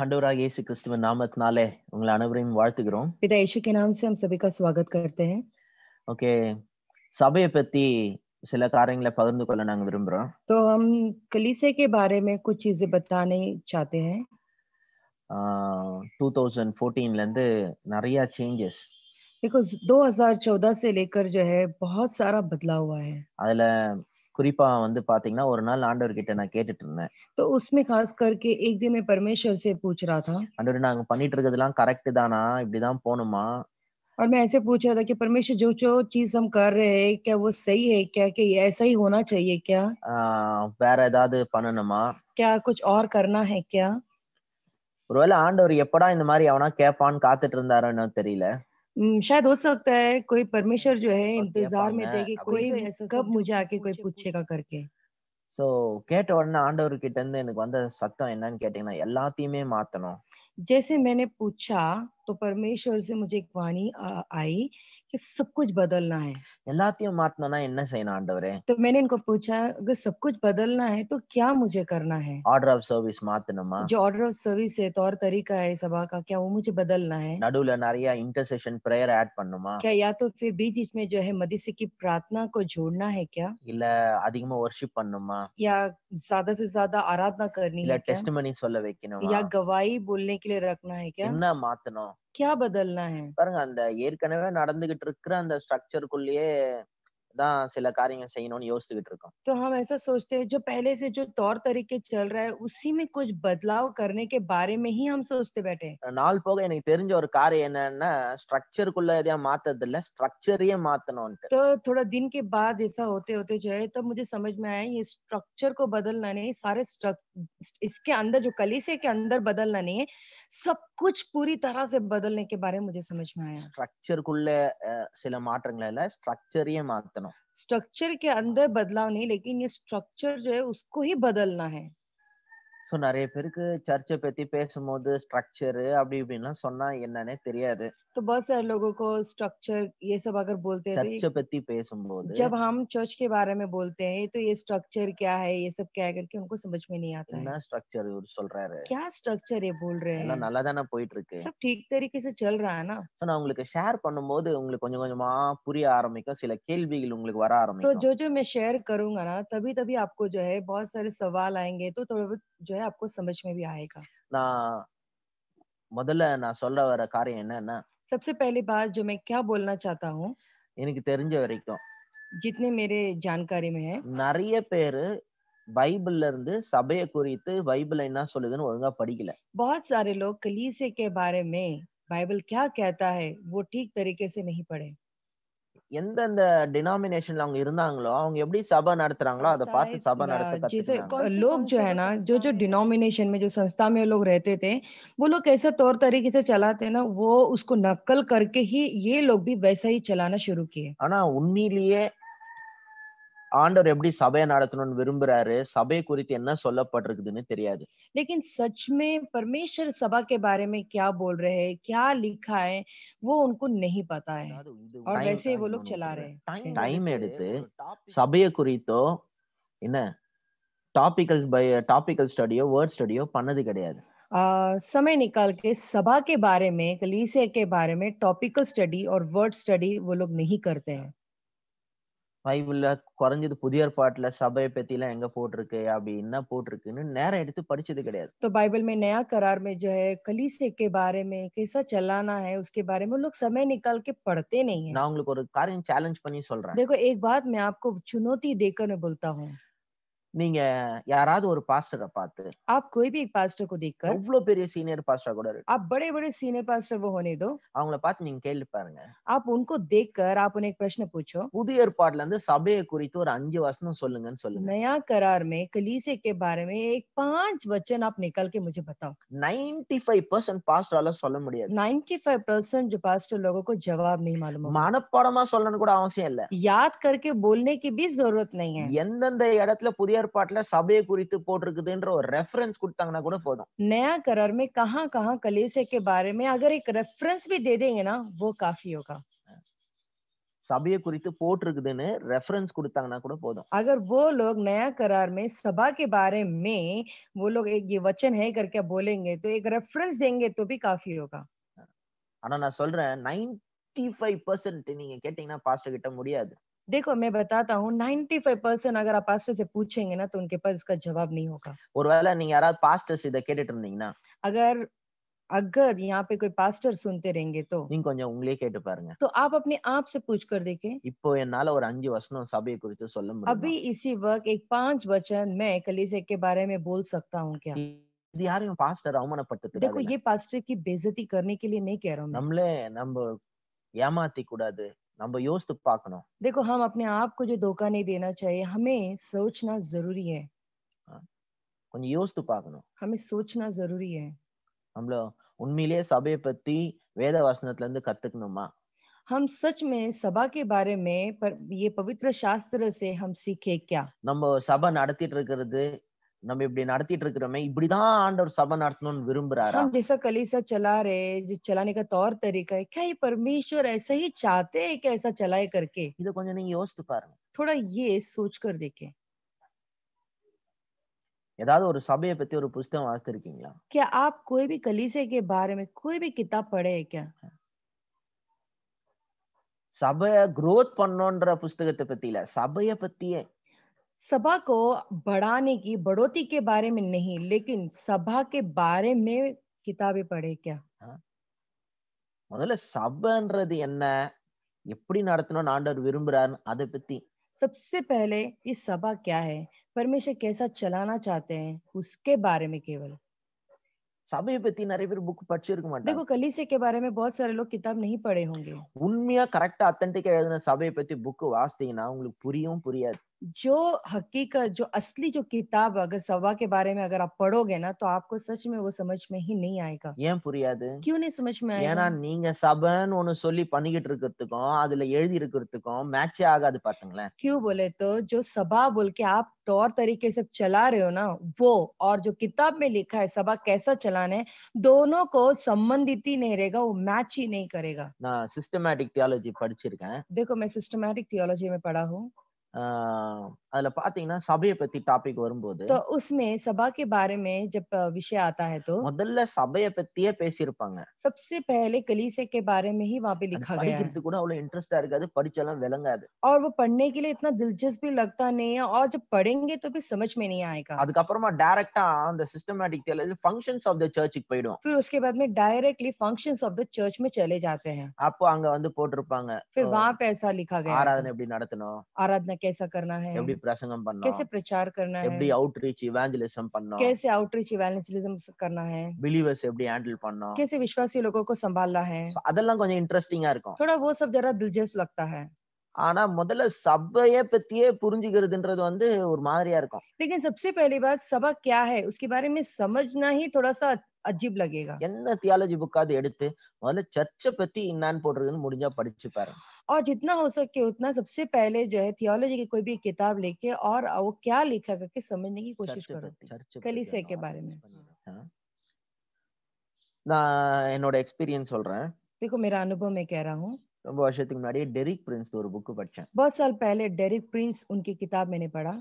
ஆண்டவராகிய இயேசு கிறிஸ்துவின் நாமத்தினாலே உங்களை அனைவரையும் வாழ்த்துகிறோம் पिता यीशु के नाम से हम सभी का स्वागत करते हैं ஓகே சபையை பத்தி சில காரியங்களை பகிர்ந்து கொள்ள நாங்க விரும்புறோம் तो हम कलीसे के बारे में कुछ चीजें बताने चाहते हैं டூ தௌசண்ட் ஃபோர்டீன்ல இருந்து நிறைய சேஞ்சஸ் देखो 2014 से लेकर जो है बहुत सारा बदलाव हुआ है அதுல குறிப்பா வந்து பாத்தீங்கன்னா ஒரு நாள் ஆண்டவர் கிட்ட நான் கேட்டுட்டு இருந்தேன் तो उसमें खास करके एक दिन मैं परमेश्वर से पूछ रहा था ஆண்டவர் நாங்க பண்ணிட்டு இருக்கிறதுலாம் கரெக்ட் தானா இப்படிதான் போகணுமா और मैं ऐसे पूछ रहा था कि परमेश्वर जो जो चीज हम कर रहे हैं क्या वो सही है क्या कि ये ऐसा ही होना चाहिए क्या ஆஹ் வேற ஏதாவது பண்ணணுமா क्या कुछ और करना है क्या ஒருவேளை ஆண்டவர் எப்படா இந்த மாதிரி அவனா கேட்பான்னு காத்துட்டு இருந்தாருன்னு தெரியல हम्म, शायद हो सकता है कोई परमेश्वर जो है और इंतजार में कहपांगे, थे कि अभी कोई तो भी ऐसा कब समझो मुझे कि आके कोई पूछे- पूछेगा करके சோ கேட்ட உடனே ஆண்டவர் கிட்ட இருந்து எனக்கு வந்த சத்தம் என்னன்னு கேட்டீங்கன்னா எல்லாத்தையுமே மாத்தணும் जैसे मैंने पूछा तो परमेश्वर से मुझे एक वाणी आ- आई कि सब कुछ बदलना है எல்லாத்தையும் மாத்தணும்னா என்ன செய்யணும் ஆண்டவரே तो मैंने इनको पूछा अगर सब कुछ बदलना है तो क्या मुझे करना है ஆர்டர் ஆஃப் சர்வீஸ் மாத்தணுமா जो ऑर्डर ऑफ सर्विस है तौर तरीका है सभा का क्या वो मुझे बदलना है நடுவுல நிறைய இன்டர்செஷன் பிரேயர் ஆட் பண்ணுமா क्या या तो फिर बीच बीच में जो है मदीसे की प्रार्थना को जोड़ना है क्या இல்ல அதிகமா ஒர்ஷிப் பண்ணுமா या ज्यादा से ज्यादा आराधना करनी இல்ல है क्या டெஸ்ட் மணி சொல்ல வைக்கணுமா या गवाही बोलने के लिए रखना है क्या என்ன மாத்தணும் क्या बदलना है பாருங்க அந்த ஏற்கனவே நடந்துகிட்டு இருக்கிற அந்த ஸ்ட்ரக்சருக்குள்ளேயே தான் சில காரியங்கள் செய்யணும்னு யோசிச்சுக்கிட்டு இருக்கோம் तो हम ऐसा सोचते हैं जो पहले से जो तौर तरीके चल रहा है उसी में कुछ बदलाव करने के बारे में ही हम सोचते बैठे हैं। நாள் போக எனக்கு தெரிஞ்ச ஒரு காரியம் என்னன்னா ஸ்ட்ரக்சருக்குள்ள எதையா மாத்தது இல்ல ஸ்ட்ரக்சரையே மாத்தணும்ட்டு तो थोड़ा दिन के बाद ऐसा होते होते जो है तब मुझे समझ में आया ये स्ट्रक्चर को बदलना नहीं सारे स्ट्रक इसके अंदर जो कलीसे के अंदर बदलना नहीं है सब कुछ पूरी तरह से बदलने के बारे में मुझे समझ में आया ஸ்ட்ரக்சருக்குள்ள சில மாற்றங்கள் இல்ல ஸ்ட்ரக்சரையே மாத்தணும் स्ट्रक्चर के अंदर बदलाव नहीं लेकिन ये स्ट्रक्चर जो है उसको ही बदलना है ஸோ நிறைய பேருக்கு சர்ச்சை பத்தி பேசும்போது ஸ்ட்ரக்சரு அப்படி இப்படின்லாம் சொன்னா என்னன்னே தெரியாது तो बहुत सारे लोगों को स्ट्रक्चर ये सब अगर बोलते हैं तो ये- சர்ச்சை பத்தி பேசும்போது जब हम चर्च के बारे में बोलते हैं तो ये स्ट्रक्चर क्या है ये सब क्या है करके उनको समझ में नहीं आता என்ன है ஸ்ட்ரக்சர் இவர் சொல்றாரு क्या स्ट्रक्चर ये बोल रहे எல்லாம் हैं நல்லா தானே போயிட்டு இருக்கு सब ठीक तरीके से चल रहा है ना ஸோ நான் உங்களுக்கு ஷேர் பண்ணும்போது உங்களுக்கு கொஞ்சம் கொஞ்சமா புரிய ஆரம்பிக்கும் சில கேள்விகள் உங்களுக்கு வர तो ஆரம்பிக்கும் जो जो मैं शेयर करूंगा ना तभी तभी आपको जो है बहुत सारे सवाल आएंगे तो थोड़ा बहुत जो है आपको समझ में भी आएगा நான் முதல்ல நான் சொல்ல வர காரியம் என்னன்னா सबसे पहली बात जो मैं क्या बोलना चाहता हूँ எனக்கு தெரிஞ்ச வரைக்கும் जितने मेरे जानकारी में है நிறைய பேரு பைபிள்ல இருந்து சபையை குறித்து பைபிள் என்ன சொல்லுதுன்னு ஒழுங்கா படிக்கல बहुत सारे लोग कलीसे के बारे में बाइबल क्या कहता है वो ठीक तरीके से नहीं पढ़े எந்தெந்த டினாமினேஷன்ல அவங்க இருந்தாங்களோ அவங்க எப்படி சபை நடத்துறாங்களோ அதை பார்த்து சபை நடத்த या जैसे கத்துக்கிட்டாங்க क- कौन से- लोग कौन जो से है वो ना संस्था जो जो में- डिनोमिनेशन में जो संस्था में लोग रहते थे वो लोग कैसे तौर तरीके से चलाते हैं ना वो उसको नकल करके ही ये लोग भी वैसा ही चलाना शुरू किए ஆனா உண்மையிலேயே ஆண்டவர் எப்படி சபையை நடத்தணும்னு விரும்புறாரு சபை குறித்து என்ன சொல்லப்பட்டிருக்குதுன்னு தெரியாது लेकिन सच में परमेश्वर सभा के बारे में क्या बोल रहे हैं क्या लिखा है वो उनको नहीं पता है और Time- वैसे ही वो लोग चला रहे हैं டைம் எடுத்து சபையை குறித்தோ என்ன டாபிக்கல் பை டாபிக்கல் ஸ்டடியோ வேர்ட் ஸ்டடியோ பண்ணது கிடையாது आ, समय निकाल के सभा के बारे में कलीसिया के बारे में टॉपिकल स्टडी और वर्ड स्टडी वो लोग नहीं करते हैं பைபிள்ல குறைஞ்சது புதிய ஏற்பாட்டுல சபையை பத்தி எல்லாம் எங்க போட்டிருக்கு அப்படி என்ன போட்டிருக்குன்னு நேரம் எடுத்து படிச்சது கிடையாது तो बाइबल में नया करार में जो है कलीसे के बारे में कैसा चलाना है उसके बारे में वो लोग समय निकाल के पढ़ते नहीं है நான் உங்களுக்கு ஒரு காரியம் சேலஞ்ச் பண்ணி சொல்றேன் देखो एक बात मैं आपको चुनौती देकर मैं बोलता हूँ நீங்க யாராவது ஒரு பாஸ்டரை பார்த்து आप कोई भी एक पास्टर को देखकर எவ்வளவு பெரிய சீனியர் பாஸ்டர் கூட இருக்கு आप बड़े बड़े सीनियर पास्टर वो होने दो அவங்கள பார்த்து நீங்க கேள்வி பாருங்க आप उनको देखकर आप उन्हें एक प्रश्न पूछो புதிய ஏற்பாடுல இருந்து சபையை குறித்து ஒரு அஞ்சு வசனம் சொல்லுங்கன்னு சொல்லுங்க नया करार में कलीसे के बारे में एक पांच वचन आप निकल के मुझे बताओ நைன்டி ஃபைவ் பர்சன்ட் பாஸ்டரால சொல்ல முடியாது 95 परसेंट जो पास्टर लोगों को जवाब नहीं मालूम होगा மனப்பாடமா சொல்லணும்னு கூட அவசியம் இல்ல याद करके बोलने की भी जरूरत नहीं है எந்தெந்த இடத்துல புதிய ஏற்பாட்டுல சபையை குறித்து போட்டிருக்குதுன்ற ஒரு ரெஃபरेंस கொடுத்தாங்கன்னா கூட போதும் नया करार में कहाँ कहाँ कलीसिया के बारे में अगर एक रेफरेंस भी दे देंगे ना वो काफ़ी होगा सभा குறித்து போட்டிருக்குதுன்னு ரெஃபரன்ஸ் கொடுத்தாங்கன்னா கூட போதும் अगर वो लोग नया करार में सभा के बारे में वो लोग एक ये वचन है करके बोलेंगे तो एक रेफरेंस देंगे तो भी काफ़ी होगा ஆனா நான் சொல்றேன் 95% நீங்க கேட்டிங்கன்னா பாஸ்டர் கிட்ட முடியாது देखो मैं बताता हूँ 95 परसेंट अगर आप पास्टर से पूछेंगे ना तो उनके पास इसका जवाब नहीं होगा ஒருவேளை நீங்க யாராவது பாஸ்டர்ஸ் இதை கேட்டுட்டு இருந்தீங்கன்னா अगर अगर यहाँ पे कोई पास्टर सुनते रहेंगे तो நீங்க கொஞ்சம் உங்களே கேட்டு பாருங்க तो आप अपने आप से पूछ कर देखें இப்போ என்னால ஒரு அஞ்சு வருஷம் சபையை குறித்து சொல்ல अभी முடியும் इसी वक्त एक पांच वचन मैं कलीसिया के बारे में बोल सकता हूँ क्या இது யாரையும் பாஸ்டர் देखो அவமானப்படுத்துறது ये पास्टर की बेइज्जती करने के लिए नहीं कह रहा हूँ मैं நம்மளே நம்ம ஏமாத்தி கூடாது நம்ம யோசித்து பார்க்கணும் देखो हम अपने आप को जो धोखा नहीं देना चाहिए हमें सोचना जरूरी है கொஞ்சம் யோசித்து பார்க்கணும் हमें सोचना जरूरी है நம்மள உண்மையிலேயே சபையை பத்தி வேத வசனத்துல இருந்து கத்துக்கணுமா हम सच में सभा के बारे में पर ये पवित्र शास्त्र से हम सीखे क्या நம்ம சபை நடத்திட்டு இருக்கிறது நம்ம இப்படி நடத்திட்டு இருக்கிறோமே இப்படிதான் ஆண்டவர் சபை நடத்தணும்னு விரும்புறாரா हम जैसा कलीसा चला रहे जो चलाने का तौर तरीका है क्या ये परमेश्वर ऐसा ही चाहते हैं कि ऐसा चलाए करके இதை கொஞ்சம் நீங்க யோசித்து பாருங்க थोड़ा ये सोच कर देखें ஏதாவது ஒரு சபையை பத்தி ஒரு புஸ்தகம் வாசித்திருக்கீங்களா क्या आप कोई भी कलीसे के बारे में कोई भी किताब पढ़े है क्या சபைய growth பண்ணோன்ற புஸ்தகத்தை பத்தி இல்ல சபைய பத்தியே सभा को बढ़ाने की बढ़ोतरी के बारे में नहीं लेकिन सभा के बारे में किताबें पढ़े क्या முதல்ல சபைன்றது என்ன எப்படி நடத்தணும்னு ஆண்டவர் விரும்புறாரு அதை பத்தி सबसे पहले ये सभा क्या है परमेश्वर कैसा चलाना चाहते हैं उसके बारे में केवल சபையை பத்தி நிறைய பேர் புக் படிச்சிருக்க மாட்டாங்க देखो कलीसे के बारे में बहुत सारे लोग किताब नहीं पढ़े होंगे உண்மையா கரெக்டா அத்தன்டிக்கா எழுதின சபையை பத்தி புக் வாசித்தீங்கன்னா உங்களுக்கு புரியும் புரியாது जो हकीकत जो असली जो किताब अगर सभा के बारे में अगर आप पढ़ोगे ना तो आपको सच में वो समझ में ही नहीं आएगा ஏன் புரியாது क्यों नहीं समझ में ஏன்னா आएगा நீங்க சபைன்னு ஒண்ணு சொல்லி பண்ணிக்கிட்டு இருக்கிறதுக்கும் அதுல எழுதி இருக்கிறதுக்கும் மேட்சே ஆகாது பாத்துங்களேன் क्यों बोले तो जो सभा बोल के आप तौर तरीके से चला रहे हो ना वो और जो किताब में लिखा है सभा कैसा चलाना है दोनों को संबंधित ही नहीं रहेगा वो मैच ही नहीं करेगा நான் சிஸ்டமேட்டிக் தியாலஜி படிச்சிருக்கேன் देखो मैं सिस्टमैटिक थियोलॉजी में पढ़ा हूँ 嗯 அதுல பாத்தீங்கன்னா சபையை பத்தி டாபிக் வரும்போது तो उसमें सभा के बारे में जब अ, विषय आता है तो முதல்ல சபையை பத்தியே பேசியிருப்பாங்க सबसे पहले कलीसे के बारे में ही वहां पे அது लिखा गया है படிக்கிறதுக்கு கூட அவ்வளவு இன்ட்ரெஸ்டா இருக்காது படிச்சாலும் விளங்காது और वो पढ़ने के लिए इतना दिलचस्प भी लगता नहीं है और जब पढ़ेंगे तो भी समझ में नहीं आएगा அதுக்கப்புறமா டைரக்டா அந்த systematic theology functions of the சர்ச்சுக்கு போயிடும் फिर उसके बाद में directly functions of the church में चले जाते हैं அப்போ அங்க வந்து போட்டிருப்பாங்க फिर ओ, वहां पे ऐसा लिखा गया है ஆராதனை எப்படி நடத்தணும் आराधना कैसा करना है எப்படி பிரசங்கம் பண்ணணும் कैसे प्रचार करना எப்படி है அவுட்ரீச் இவாஞ்சலிசம் பண்ணணும் कैसे आउटरीच इवेंजलिज्म करना है பிலீவர்ஸ் எப்படி ஹேண்டில் பண்ணணும் कैसे विश्वासी लोगों को संभालना है So, அதெல்லாம் கொஞ்சம் இன்ட்ரெஸ்டிங்கா இருக்கும் थोड़ा वो सब जरा दिलचस्प लगता है ஆனா முதல்ல சபைய பத்தியே புரிஞ்சுக்கிறதுன்றது வந்து ஒரு மாதிரியா இருக்கும் लेकिन सबसे पहली बात सभा क्या है उसके बारे में समझना ही थोड़ा सा अजीब लगेगा எந்த தியாலஜி புக்காவது எடுத்து முதல்ல சர்ச்சை பத்தி என்னன்னு போட்டிருக்குன்னு முடிஞ்சா படிச்சு பாருங்க और जितना हो सके उतना सबसे पहले जो है थियोलॉजी की कोई भी किताब लेके और वो क्या लिखा करके समझने की कोशिश சர்ச்சை करो பத்தி சர்ச்சை பத்தி कलीसिया அந்த के வார்த்தை बारे में use பண்ணிடுறேன். ஆ. நான் என்னோட எக்ஸ்பீரியன்ஸ் சொல்றேன் देखो मेरा अनुभव मैं कह रहा हूँ ரொம்ப வருஷத்துக்கு முன்னாடி டெரிக் பிரின்ஸ் ஒரு புக் படிச்சேன் बहुत साल पहले डेरिक प्रिंस उनकी किताब मैंने पढ़ा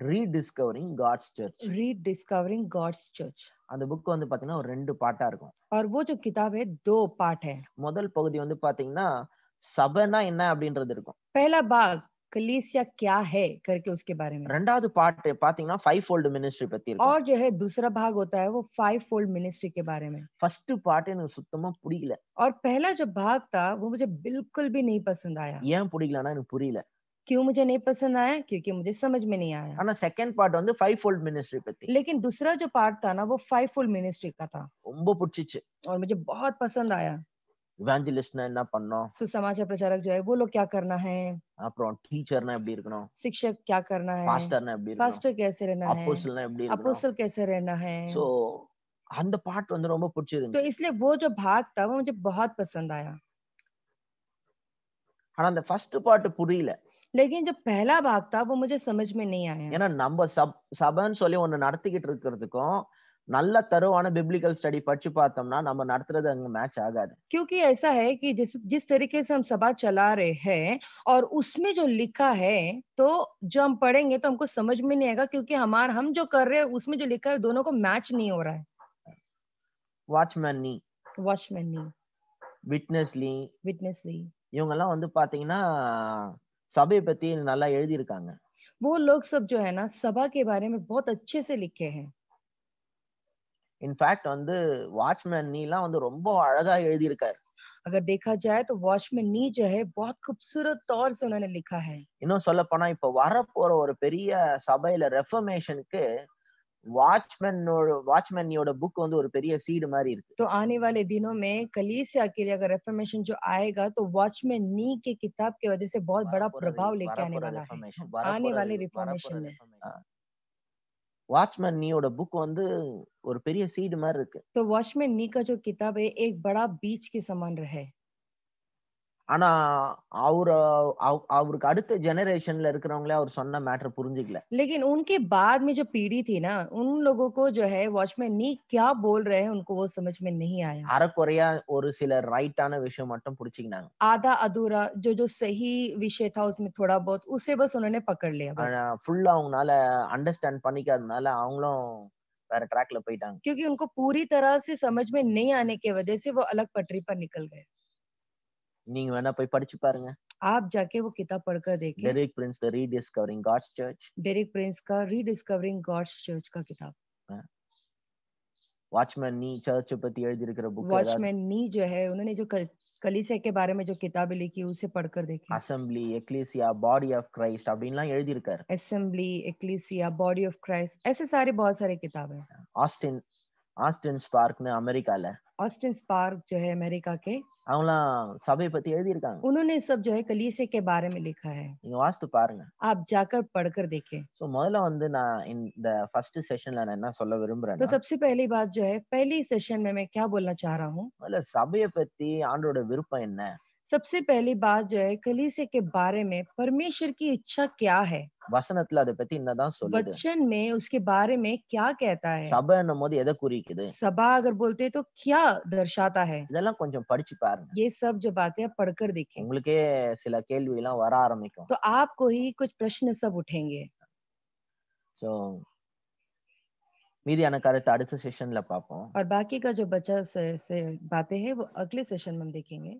rediscovering God's church read discovering God's church அந்த புக் வந்து பாத்தீங்கன்னா ஒரு ரெண்டு பாட்டா இருக்கும் और वो जो किताब है दो पार्ट है முதல் பகுதி வந்து பாத்தீங்கன்னா சபைனா என்ன அப்படின்றது இருக்கும் पहला भाग कलीसिया क्या है करके उसके बारे में ரெண்டாவது பாட்டு பாத்தீங்கன்னா ஃபைவ் ஃபோல்டு மினிஸ்ட்ரி பத்தி இருக்கும் और जो है दूसरा भाग होता है वो फाइव फोल्ड मिनिस्ट्री के बारे में ஃபர்ஸ்ட் பாட்டு எனக்கு சுத்தமா பிடிக்கல और पहला जो भाग था वो मुझे बिल्कुल भी नहीं पसंद आया ஏன் பிடிக்கலன்னா எனக்கு புரியல क्यों मुझे नहीं पसंद आया क्योंकि मुझे समझ में नहीं आया ஆனா செகண்ட் பார்ட் வந்து ஃபைவ் ஃபோல்ட் மினிஸ்ட்ரி பத்தி लेकिन दूसरा जो पार्ट था ना वो फाइव फोल्ड मिनिस्ट्री का था ரொம்ப பிடிச்சிச்சு और मुझे बहुत पसंद आया இவாஞ்சலிஸ்ட்னா என்ன பண்ணோம் सुसमाचार प्रचारक जो है वो लोग क्या करना है அப்புறம் டீச்சர்னா எப்படி இருக்கணும் शिक्षक क्या करना है பாஸ்டர்னா எப்படி இருக்கணும் पास्टर कैसे रहना है அப்போஸ்டல்னா எப்படி இருக்கணும் अपोस्टल कैसे रहना है சோ அந்த பாட்டு வந்து ரொம்ப तो பிடிச்சிருந்துச்சு इसलिए वो जो भाग था वो मुझे बहुत पसंद आया ஆனா அந்த ஃபர்ஸ்ட் பாட்டு புரியல लेकिन जो पहला भाग था वो मुझे समझ में नहीं आया ஏன்னா நம்ம சப் சபைன்னு சொல்லி ஒண்ணு நடத்திக்கிட்டு இருக்கிறதுக்கும் நல்ல தருவான பிப்ளிக்கல் ஸ்டடி படிச்சு பார்த்தோம்னா நம்ம நடத்துறது அங்க மேட்ச் ஆகாது क्योंकि ऐसा है कि जिस जिस तरीके से हम सभा चला रहे हैं और उसमें जो लिखा है तो जो हम पढ़ेंगे तो हमको समझ में नहीं आएगा क्योंकि हमारा हम जो कर रहे हैं उसमें जो लिखा है दोनों को मैच नहीं हो रहा है Watchman Nee Watchman Nee Witness Lee Witness Lee இவங்க எல்லாம் வந்து பாத்தீங்கன்னா சபையை பத்தி நல்லா எழுதியிருக்காங்க वो लोग सब जो है ना सभा के बारे में बहुत अच्छे से लिखे हैं இன்ஃபேக்ட் வந்து வாட்ச்மேன் நீலாம் வந்து ரொம்ப அழகா எழுதியிருக்காரு अगर देखा जाए तो वॉचमैन नी जो है बहुत खूबसूरत तौर से उन्होंने लिखा है இன்னும் சொல்ல போனா இப்ப வரப்போற ஒரு பெரிய சபையில ரெஃபர்மேஷனுக்கு வாட்ச்மேனோட வாட்ச்மேனியோட புக் வந்து ஒரு பெரிய சீடு மாதிரி இருக்கு तो आने वाले दिनों में कलीसिया के लिए अगर रेफर्मेशन जो आएगा तो वॉचमैन नी के किताब की वजह से बहुत बड़ा வரப்போற प्रभाव re- लेके आने வரப்போற वाला है reformation, आने வரப்போற वाले re- रिफॉर्मेशन வரப்போற में reformation. வாட்ச்மேன் நீயோட புக் வந்து ஒரு பெரிய சீடு மாதிரி இருக்கு तो वॉचमैन नी का जो किताब है एक बड़ा बीज के समान रहे ஆனா அவரு அவ- அவருக்கு அடுத்த ஜெனரேஷன்ல இருக்கிறவங்களே அவர் சொன்ன மேட்டர் புரிஞ்சுக்கல लेकिन उनके बाद में जो पीढ़ी थी ना उन लोगों को जो है वॉचमैन नी क्या बोल रहे हैं उनको वो समझ में नहीं आया அறக்குறையா ஒரு சில ரைட்டான விஷயம் மட்டும் புடிச்சுக்கினாங்க आधा अधूरा जो जो सही विषय था उसमें थोड़ा बहुत उसे बस उन्होंने पकड़ लिया बस ஆனா ஃபுல்லா அவங்கனால அண்டர்ஸ்டாண்ட் பண்ணிக்காதனால அவங்களும் வேற ட்ராக்ல போயிட்டாங்க क्योंकि उनको पूरी तरह से समझ में नहीं आने की वजह से वो अलग पटरी पर निकल गए நீங்க வேணா போய் படிச்சு பாருங்க आप जाके वो किताब पढ़कर देखें Derek Prince the rediscovering God's church Derek Prince का रीडिस्कवरिंग गॉड्स चर्च का किताब வாட்ச்மேன் நீ சர்ச் பத்தி எழுதி இருக்கிற புக் वॉचमैन नी जो है उन्होंने जो कल- कलीसिया के बारे में जो किताबें लिखी उसे पढ़कर देखें assembly ecclesia body of Christ அப்படின்லாம் எழுதி இருக்காரு assembly ecclesia body of Christ ऐसे सारे बहुत सारे किताब हैं ஆஸ்டின் ஆஸ்டின் ஸ்பார்க்னு அமெரிக்கால ऑस्टिन स्पार्क जो है अमेरिका के அவங்களாம் சபையை பத்தி எழுதி இருக்காங்க उन्होंने सब जो है कलीसिया के बारे में लिखा है நீங்க வாசித்து பாருங்க आप जाकर पढ़कर देखें சோ முதல்ல வந்து நான் இந்த ஃபர்ஸ்ட் செஷன்ல நான் என்ன சொல்ல तो விரும்புறேன்னா सबसे पहली बात जो है पहली सेशन में मैं क्या बोलना चाह रहा हूँ முதல்ல சபையை பத்தி ஆண்டோட விருப்பம் என்ன सबसे पहली बात जो है कलीसिया के बारे में परमेश्वर की इच्छा क्या है வசனத்துல அதை பத்தி என்னதான் சொல்லுது वचन में उसके बारे में क्या कहता है சபைன்னும் போது எதை குறிக்குது सभा अगर बोलते हैं तो क्या दर्शाता है இதெல்லாம் கொஞ்சம் படிச்சு பாருங்க ये सब जो बातें आप पढ़कर देखें உங்களுக்கே சில கேள்வி எல்லாம் வர ஆரம்பிக்கும் तो आपको ही कुछ प्रश्न सब उठेंगे சோ மீதியான கருத்து அடுத்த செஷன்ல பார்ப்போம் और बाकी का जो बचा से, से बातें हैं वो अगले सेशन में हम देखेंगे